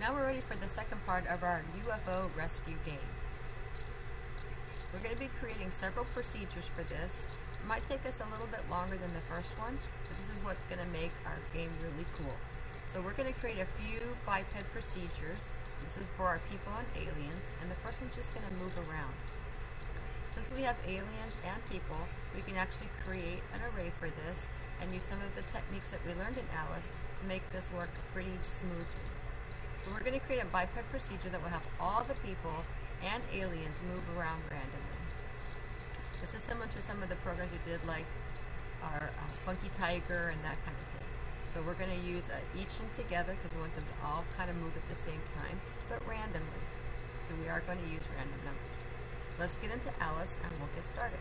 Now we're ready for the second part of our UFO rescue game. We're going to be creating several procedures for this. It might take us a little bit longer than the first one, but this is what's going to make our game really cool. So we're going to create a few biped procedures. This is for our people and aliens, and the first one's just going to move around. Since we have aliens and people, we can actually create an array for this and use some of the techniques that we learned in Alice to make this work pretty smoothly. So we're going to create a biped procedure that will have all the people and aliens move around randomly. This is similar to some of the programs we did like our uh, Funky Tiger and that kind of thing. So we're going to use uh, each and together because we want them to all kind of move at the same time, but randomly. So we are going to use random numbers. Let's get into Alice and we'll get started.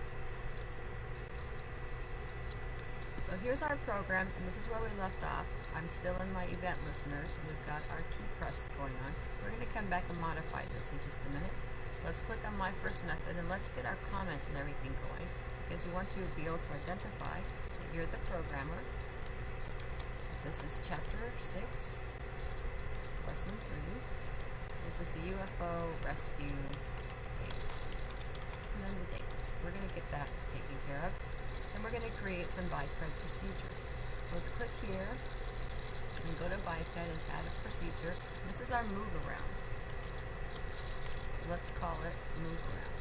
So here's our program, and this is where we left off. I'm still in my event listeners, and we've got our key press going on. We're going to come back and modify this in just a minute. Let's click on my first method, and let's get our comments and everything going, because we want to be able to identify that you're the programmer. This is Chapter 6, Lesson 3. This is the UFO Rescue. And then the date. So we're going to get that taken care of. Then we're going to create some biped procedures. So let's click here and go to biped and add a procedure. This is our move around. So let's call it move around.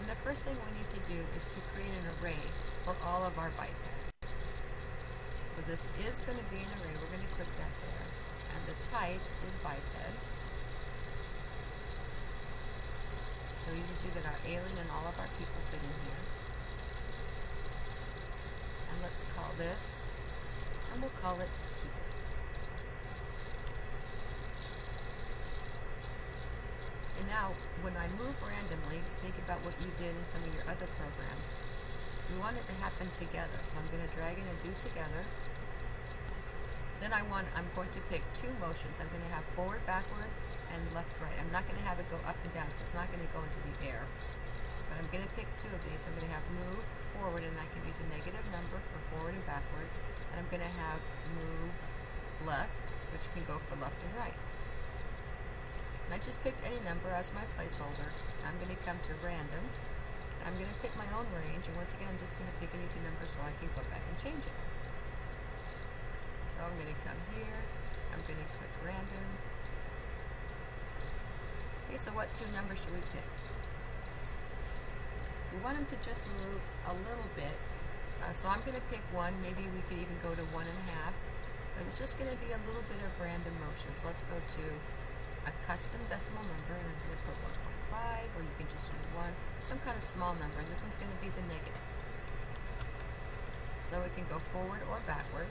And the first thing we need to do is to create an array for all of our bipeds. So this is going to be an array. We're going to click that there. And the type is biped. So you can see that our alien and all of our people fit in here And let's call this, and we'll call it people. And now, when I move randomly, think about what you did in some of your other programs. We want it to happen together, so I'm going to drag in and do together. Then I want, I'm going to pick two motions. I'm going to have forward, backward, and left, right. I'm not going to have it go up and down because it's not going to go into the air. But I'm going to pick two of these. I'm going to have move, forward and I can use a negative number for forward and backward and I'm going to have move left which can go for left and right. And I just picked any number as my placeholder. I'm going to come to random and I'm going to pick my own range and once again I'm just going to pick any two numbers so I can go back and change it. So I'm going to come here, I'm going to click random. Okay, so what two numbers should we pick? We want them to just move a little bit. Uh, so I'm going to pick one. Maybe we could even go to one and a half. But it's just going to be a little bit of random motion. So let's go to a custom decimal number. And I'm going to put 1.5, or you can just use 1. Some kind of small number. And this one's going to be the negative. So it can go forward or backward.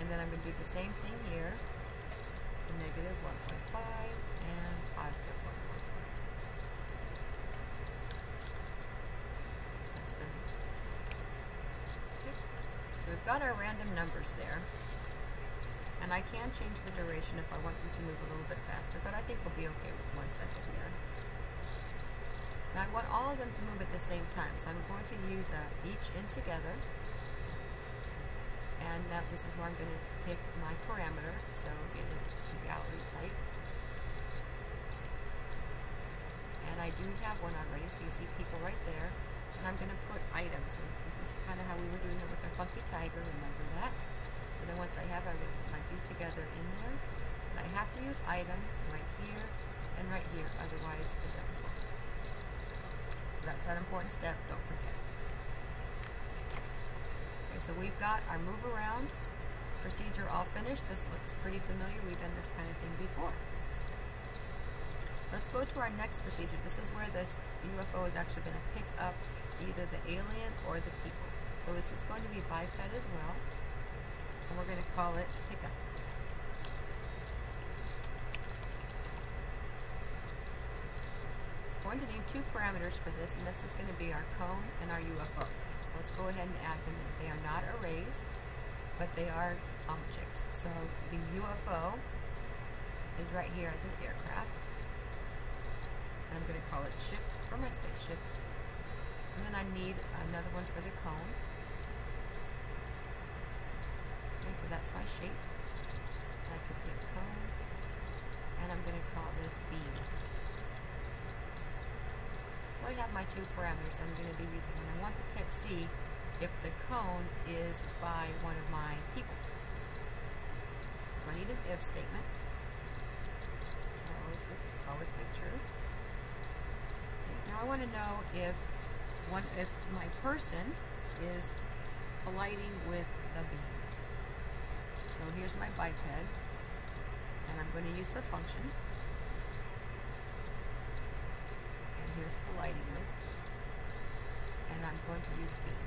And then I'm going to do the same thing here. So negative 1.5 and positive 1. Okay. So we've got our random numbers there. And I can change the duration if I want them to move a little bit faster, but I think we'll be okay with one second there. Now I want all of them to move at the same time, so I'm going to use a each in together. And now this is where I'm going to pick my parameter, so it is the gallery type. And I do have one already, so you see people right there and I'm going to put items. So this is kind of how we were doing it with our Funky Tiger, remember that? And then once I have put my do together in there. And I have to use item right here and right here, otherwise it doesn't work. So that's that important step, don't forget it. Okay, so we've got our move around procedure all finished. This looks pretty familiar. We've done this kind of thing before. Let's go to our next procedure. This is where this UFO is actually going to pick up either the alien or the people. So this is going to be biped as well. And we're going to call it pickup. We're going to need two parameters for this, and this is going to be our cone and our UFO. So let's go ahead and add them in. They are not arrays, but they are objects. So the UFO is right here as an aircraft. And I'm going to call it ship for my spaceship. And then I need another one for the cone. Okay, so that's my shape. I could pick cone, and I'm going to call this beam. So I have my two parameters I'm going to be using, and I want to see if the cone is by one of my people. So I need an if statement. I always, always pick true. Now I want to know if one if my person is colliding with the beam. So here's my biped, and I'm going to use the function. And here's colliding with, and I'm going to use beam.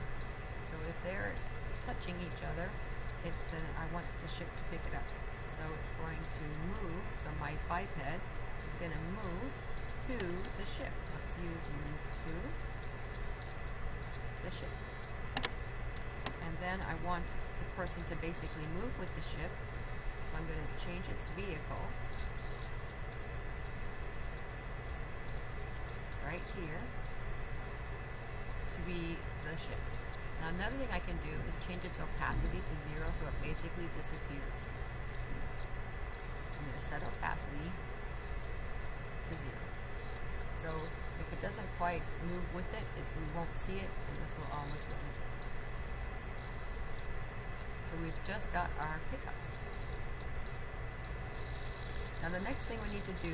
So if they're touching each other, it, then I want the ship to pick it up. So it's going to move, so my biped is going to move to the ship. Let's use move to the ship and then I want the person to basically move with the ship. So I'm going to change its vehicle. It's right here to be the ship. Now another thing I can do is change its opacity to zero so it basically disappears. So I'm going to set opacity to zero. So if it doesn't quite move with it, it we won't see it and this will all look really good. So we've just got our pickup. Now the next thing we need to do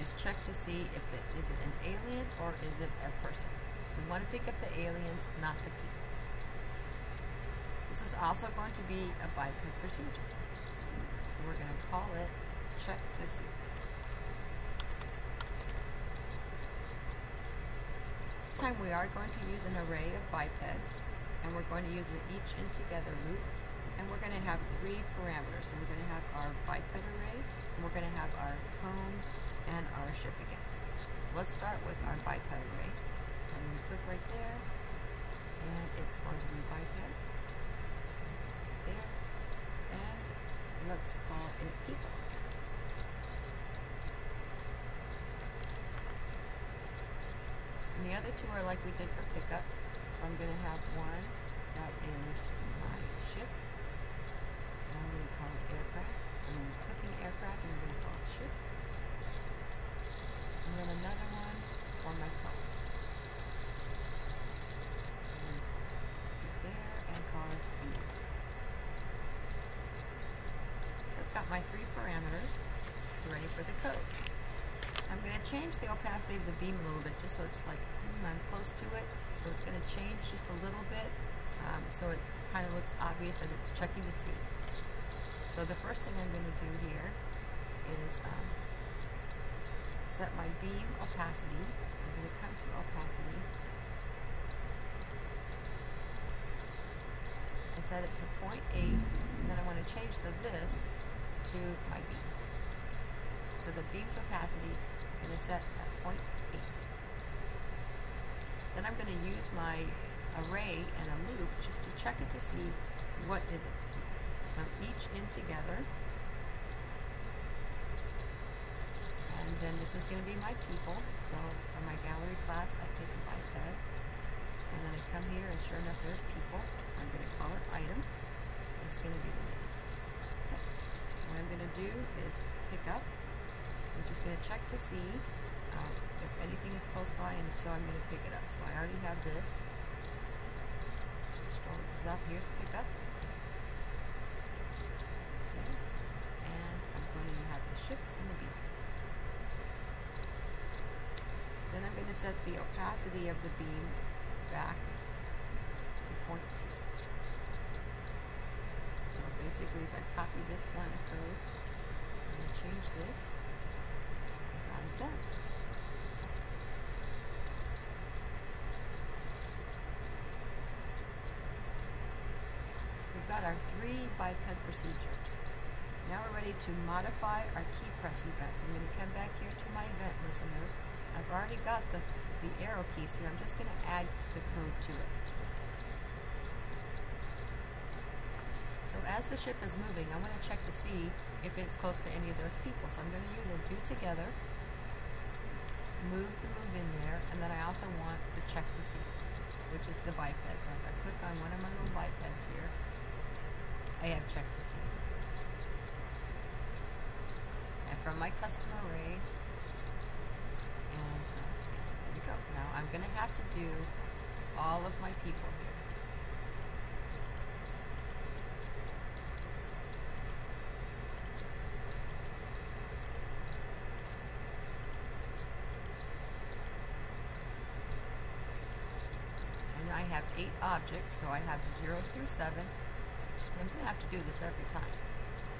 is check to see if it is it an alien or is it a person. So we want to pick up the aliens, not the people. This is also going to be a biped procedure. So we're going to call it check to see. Time we are going to use an array of bipeds and we're going to use the each and together loop and we're going to have three parameters. So we're going to have our biped array, and we're going to have our cone and our ship again. So let's start with our biped array. So I'm going to click right there, and it's going to be biped. So there, and let's call it people the other two are like we did for pickup. So I'm going to have one that is my ship And I'm going to call it aircraft I'm going to click an aircraft and we're going to call it ship. And then another one for my car. So I'm going to click there and call it. So I've got my three parameters ready for the code. I'm going to change the opacity of the beam a little bit just so it's like I'm close to it. So it's going to change just a little bit um, so it kind of looks obvious that it's checking to see. So the first thing I'm going to do here is um, set my beam opacity. I'm going to come to opacity and set it to 0.8 and then I want to change the this to my beam. So the beam's opacity is going to set at 0.8. Then I'm going to use my array and a loop just to check it to see what is it. So each in together. And then this is going to be my people. So for my gallery class, I pick a biped. And then I come here and sure enough, there's people. I'm going to call it item. It's going to be the name. Okay. What I'm going to do is pick up. So I'm just going to check to see um, if anything is close by, and if so, I'm going to pick it up. So I already have this. Scroll this up. Here's pick up. Okay. And I'm going to have the ship and the beam. Then I'm going to set the opacity of the beam back to 0.2. So basically if I copy this line of code and change this, I got it done. We've got our three biped procedures. Now we're ready to modify our key press events. I'm going to come back here to my event listeners. I've already got the, the arrow keys here. I'm just going to add the code to it. So as the ship is moving, I want to check to see if it's close to any of those people. So I'm going to use a do together, move the move in there, and then I also want the check to see, which is the biped. So if I click on one of my little bipeds here, I have checked this see. and from my custom array, and uh, there we go. Now I'm going to have to do all of my people here. And I have eight objects, so I have zero through seven. I'm going to have to do this every time,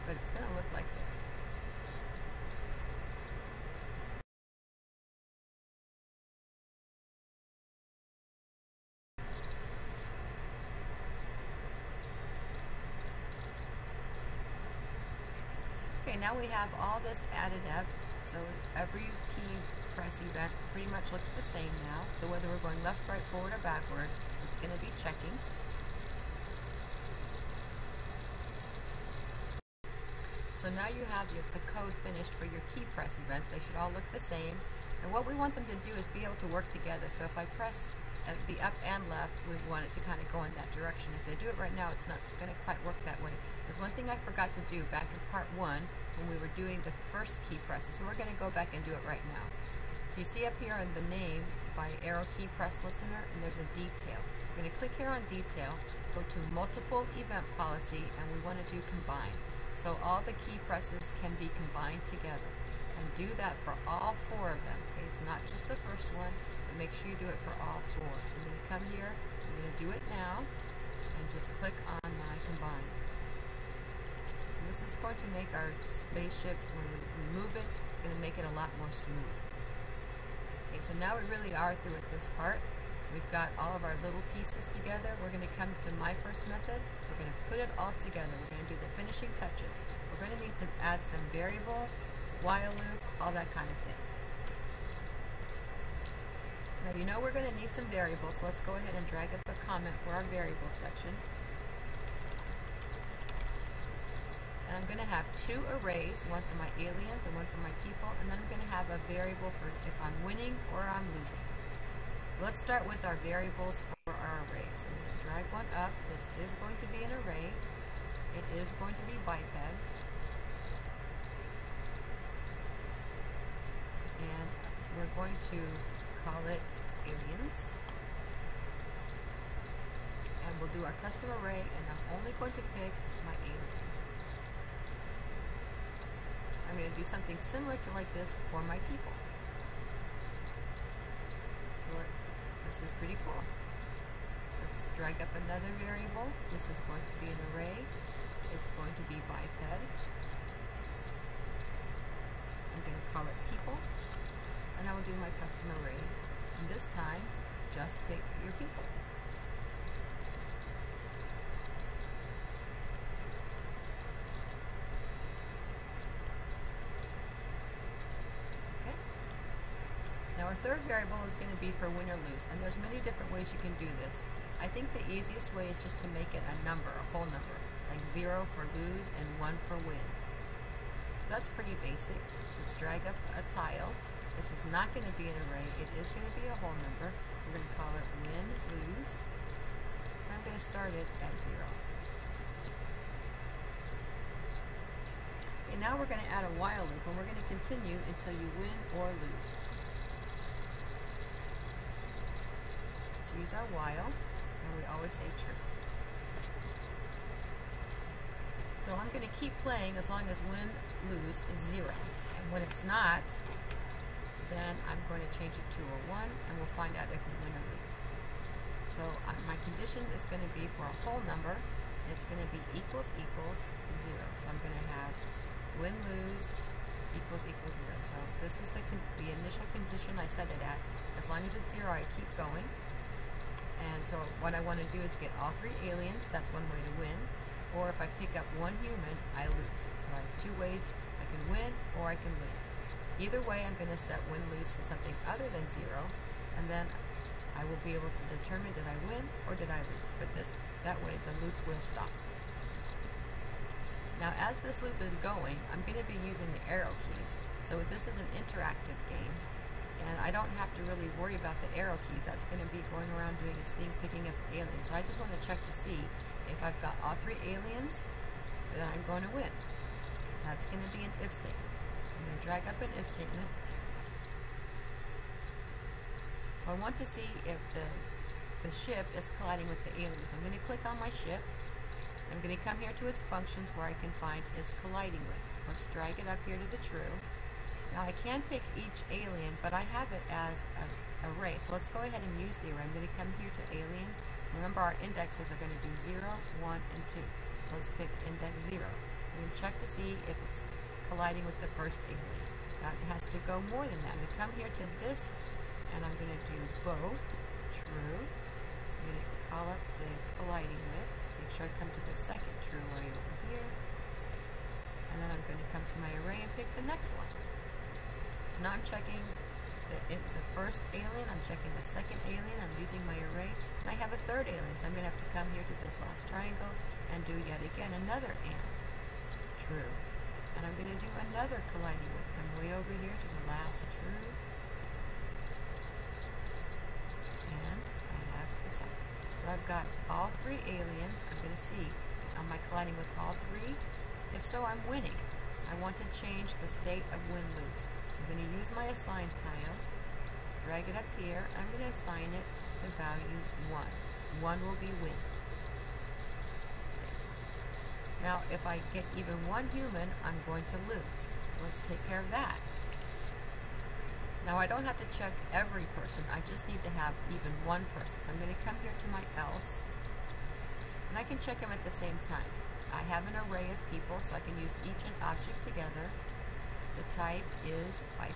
but it's going to look like this. Okay, now we have all this added up. So every key press event pretty much looks the same now. So whether we're going left, right, forward, or backward, it's going to be checking. So now you have your, the code finished for your key press events. They should all look the same. And what we want them to do is be able to work together. So if I press uh, the up and left, we want it to kind of go in that direction. If they do it right now, it's not going to quite work that way. There's one thing I forgot to do back in part one when we were doing the first key presses, and we're going to go back and do it right now. So you see up here in the name by arrow key press listener, and there's a detail. We're going to click here on detail, go to multiple event policy, and we want to do combine. So all the key presses can be combined together. And do that for all four of them. Okay, it's not just the first one, but make sure you do it for all four. So I'm going to come here, I'm going to do it now, and just click on my combines. And this is going to make our spaceship, when we remove it, it's going to make it a lot more smooth. Okay, so now we really are through with this part. We've got all of our little pieces together. We're going to come to my first method. We're going to put it all together. We're going to do the finishing touches. We're going to need to add some variables, while loop, all that kind of thing. Now you know we're going to need some variables, so let's go ahead and drag up a comment for our variables section. And I'm going to have two arrays, one for my aliens and one for my people, and then I'm going to have a variable for if I'm winning or I'm losing. Let's start with our variables for our arrays. I'm going to drag one up. This is going to be an array. It is going to be biped. And we're going to call it aliens. And we'll do our custom array, and I'm only going to pick my aliens. I'm going to do something similar to like this for my people. This is pretty cool. Let's drag up another variable. This is going to be an array. It's going to be biped. I'm going to call it people. And I will do my custom array. And this time, just pick your people. Now our third variable is going to be for win or lose, and there's many different ways you can do this. I think the easiest way is just to make it a number, a whole number, like 0 for lose and 1 for win. So that's pretty basic. Let's drag up a tile. This is not going to be an array, it is going to be a whole number. We're going to call it win, lose, and I'm going to start it at 0. And now we're going to add a while loop, and we're going to continue until you win or lose. Use our while, and we always say true. So I'm going to keep playing as long as win, lose is 0. And when it's not, then I'm going to change it to a 1, and we'll find out if we win or lose. So uh, my condition is going to be for a whole number. It's going to be equals equals 0. So I'm going to have win, lose, equals equals 0. So this is the, the initial condition I set it at. As long as it's 0, I keep going. And so what I want to do is get all three aliens. That's one way to win. Or if I pick up one human, I lose. So I have two ways I can win or I can lose. Either way, I'm going to set win-lose to something other than zero, and then I will be able to determine did I win or did I lose. But this that way the loop will stop. Now as this loop is going, I'm going to be using the arrow keys. So this is an interactive game, and I don't have to really worry about the arrow keys. That's going to be going around doing its thing, picking up aliens. So I just want to check to see if I've got all three aliens, then I'm going to win. That's going to be an if statement. So I'm going to drag up an if statement. So I want to see if the, the ship is colliding with the aliens. I'm going to click on my ship. I'm going to come here to its functions where I can find is colliding with. Let's drag it up here to the true. Now I can pick each alien, but I have it as an array. So let's go ahead and use the array. I'm going to come here to aliens. Remember our indexes are going to be 0, 1, and 2. So let's pick index 0. We can check to see if it's colliding with the first alien. Now it has to go more than that. I'm going to come here to this, and I'm going to do both, true. I'm going to call up the colliding with. Make sure I come to the second true array over here. And then I'm going to come to my array and pick the next one. I'm checking the, the first alien, I'm checking the second alien, I'm using my array, and I have a third alien, so I'm going to have to come here to this last triangle and do yet again another AND. True. And I'm going to do another colliding with, come way over here to the last true, and I have this up. So I've got all three aliens, I'm going to see, am I colliding with all three? If so, I'm winning. I want to change the state of win-lose. I'm going to use my assign tile, drag it up here, I'm going to assign it the value 1. 1 will be win. Now, if I get even one human, I'm going to lose. So let's take care of that. Now, I don't have to check every person. I just need to have even one person. So I'm going to come here to my else, and I can check them at the same time. I have an array of people, so I can use each an object together. The type is biped.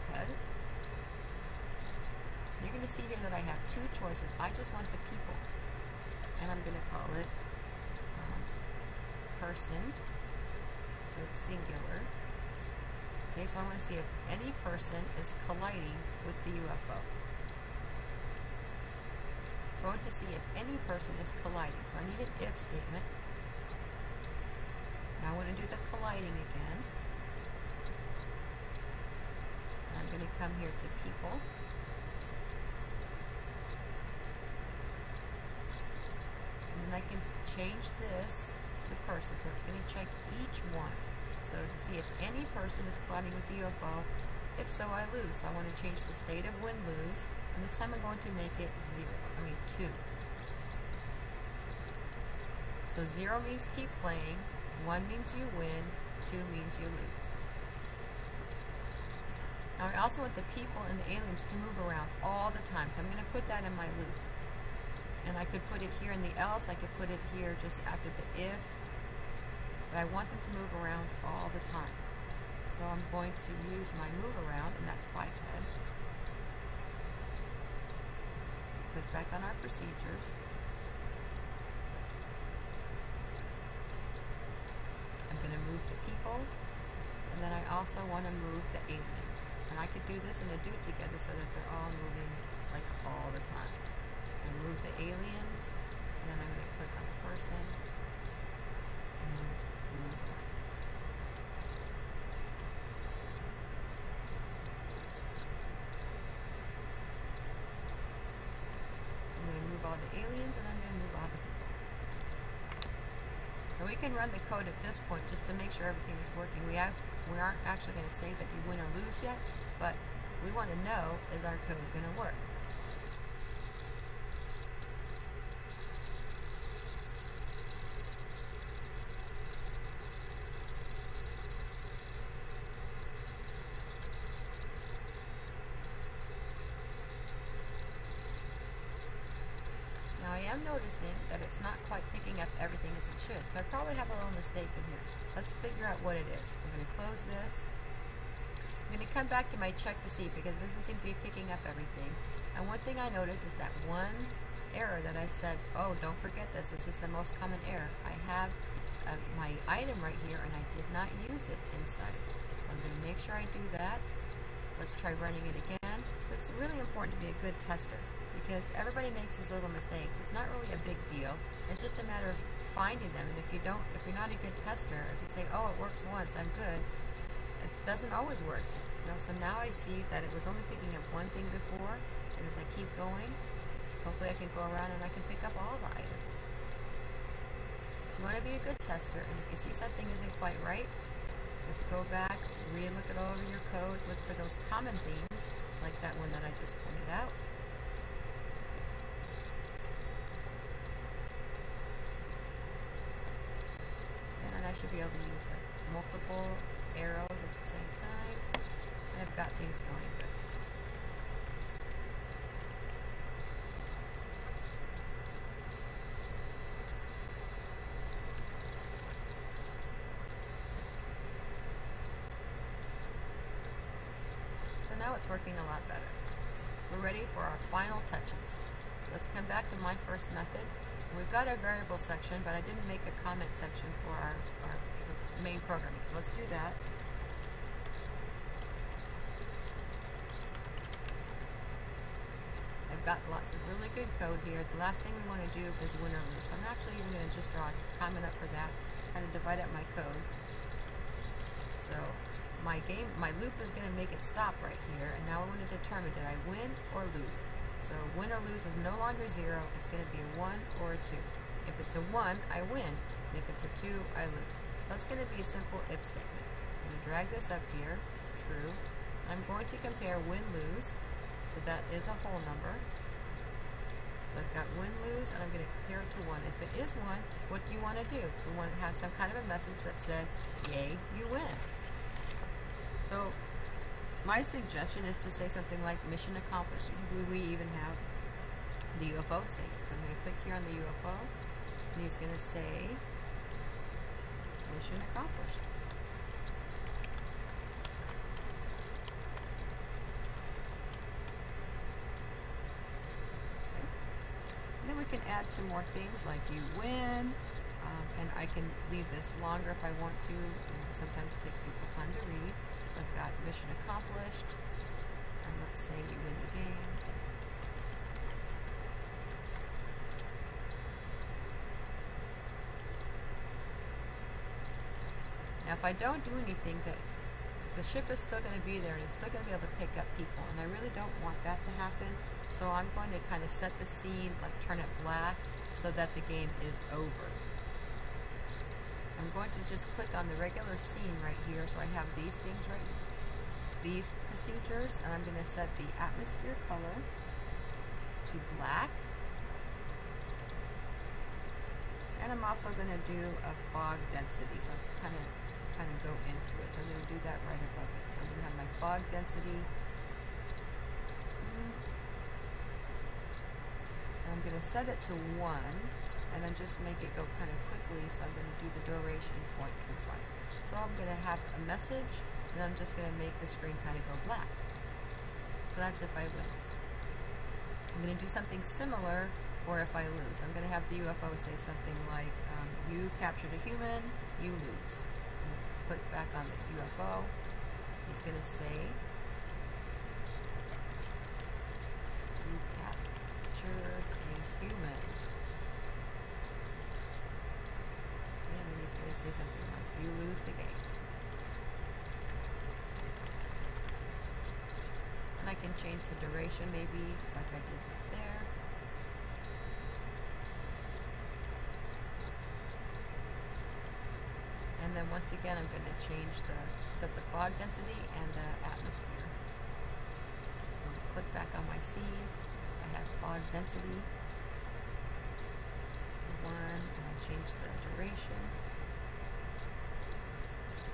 You're going to see here that I have two choices. I just want the people. And I'm going to call it um, person. So it's singular. Okay, so I want to see if any person is colliding with the UFO. So I want to see if any person is colliding. So I need an if statement. Now I want to do the colliding again. I'm going to come here to people. And then I can change this to person. So it's going to check each one. So to see if any person is colliding with the UFO. If so, I lose. So I want to change the state of win-lose. And this time I'm going to make it 0. I mean 2. So 0 means keep playing. 1 means you win. 2 means you lose. Now I also want the people and the aliens to move around all the time. So I'm going to put that in my loop. And I could put it here in the else. I could put it here just after the if. But I want them to move around all the time. So I'm going to use my move around, and that's biped. Click back on our procedures. I'm going to move the people, and then I also want to move the aliens. And I could do this and a do together so that they're all moving like all the time. So move the aliens, and then I'm going to click on person, and move one. So I'm going to move all the aliens, and I'm going to move all the people. And we can run the code at this point just to make sure everything is working. We, have, we aren't actually going to say that you win or lose yet, but we want to know, is our code going to work? Now I am noticing that it's not quite picking up everything as it should, so I probably have a little mistake in here. Let's figure out what it is. I'm going to close this. I'm going to come back to my check to see because it doesn't seem to be picking up everything. And one thing I noticed is that one error that I said, oh, don't forget this. This is the most common error. I have uh, my item right here and I did not use it inside. So I'm going to make sure I do that. Let's try running it again. So it's really important to be a good tester because everybody makes these little mistakes. It's not really a big deal. It's just a matter of finding them. And if you don't, if you're not a good tester, if you say, oh, it works once, I'm good, it doesn't always work. You know, so now I see that it was only picking up one thing before, and as I keep going, hopefully I can go around and I can pick up all the items. So you want to be a good tester, and if you see something isn't quite right, just go back, re-look it all over your code, look for those common themes, like that one that I just pointed out. And I should be able to use like multiple arrows at the same time. And I've got things going good. So now it's working a lot better. We're ready for our final touches. Let's come back to my first method. We've got our variable section, but I didn't make a comment section for our, our the main programming. So let's do that. I've got lots of really good code here. The last thing we want to do is win or lose. So I'm actually even going to just draw a comment up for that, kind of divide up my code. So my game, my loop is going to make it stop right here, and now I want to determine did I win or lose. So win or lose is no longer zero, it's going to be a one or a two. If it's a one, I win, and if it's a two, I lose. So that's going to be a simple if statement. I'm going to drag this up here, true. I'm going to compare win-lose, so that is a whole number. So I've got win-lose, and I'm going to compare it to 1. If it is 1, what do you want to do? We want to have some kind of a message that said, yay, you win. So my suggestion is to say something like mission accomplished. Maybe we even have the UFO say it. So I'm going to click here on the UFO, and he's going to say mission accomplished. Then we can add some more things like you win, um, and I can leave this longer if I want to. sometimes it takes people time to read. So I've got mission accomplished, and let's say you win the game. Now if I don't do anything, that the ship is still going to be there and it's still going to be able to pick up people, and I really don't want that to happen, so I'm going to kind of set the scene, like turn it black, so that the game is over. I'm going to just click on the regular scene right here. So I have these things right these procedures and I'm going to set the atmosphere color to black. And I'm also going to do a fog density so it's kind of kind of go into it. So I'm going to do that right above it. So I'm going to have my fog density. And I'm going to set it to 1 and then just make it go kind of quickly. So I'm going to do the duration 0.25. So I'm going to have a message, and then I'm just going to make the screen kind of go black. So that's if I win. I'm going to do something similar for if I lose. I'm going to have the UFO say something like, um, you captured a human, you lose. So I'm going to click back on the UFO. He's going to say, you captured a human. going to say something like, you lose the game. And I can change the duration maybe, like I did right there. And then once again, I'm going to change the, set the fog density and the atmosphere. So I'll click back on my scene. I have fog density to 1, and I change the duration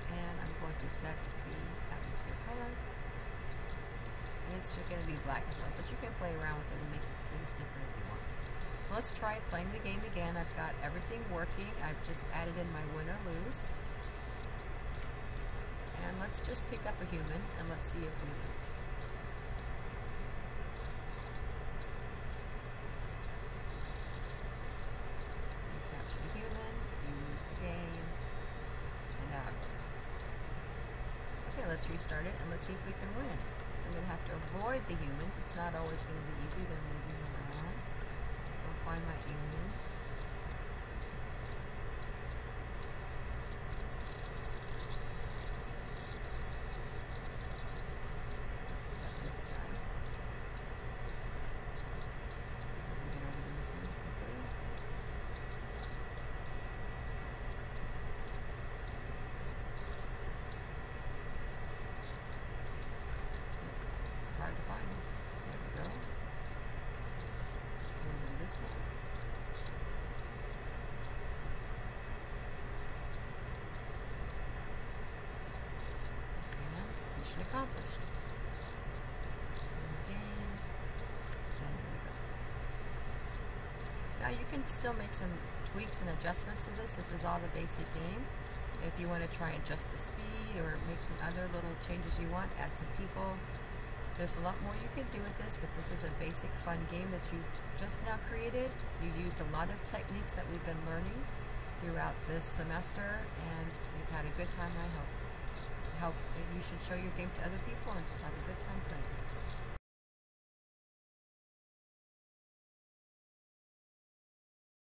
and I'm going to set the atmosphere color it's going to be black as well but you can play around with it and make things different if you want. So let's try playing the game again. I've got everything working. I've just added in my win or lose. And let's just pick up a human and let's see if we lose. You capture a human, you lose the game, and it goes. Okay, let's restart it and let's see if we can win. Going to have to avoid the humans. It's not always going to be easy. They're moving around. Go find my aliens. Mission accomplished. Now you can still make some tweaks and adjustments to this. This is all the basic game. If you want to try and adjust the speed or make some other little changes you want, add some people. There's a lot more you can do with this, but this is a basic fun game that you just now created. You used a lot of techniques that we've been learning throughout this semester, and you've had a good time, I hope. Help, you should show your game to other people and just have a good time playing.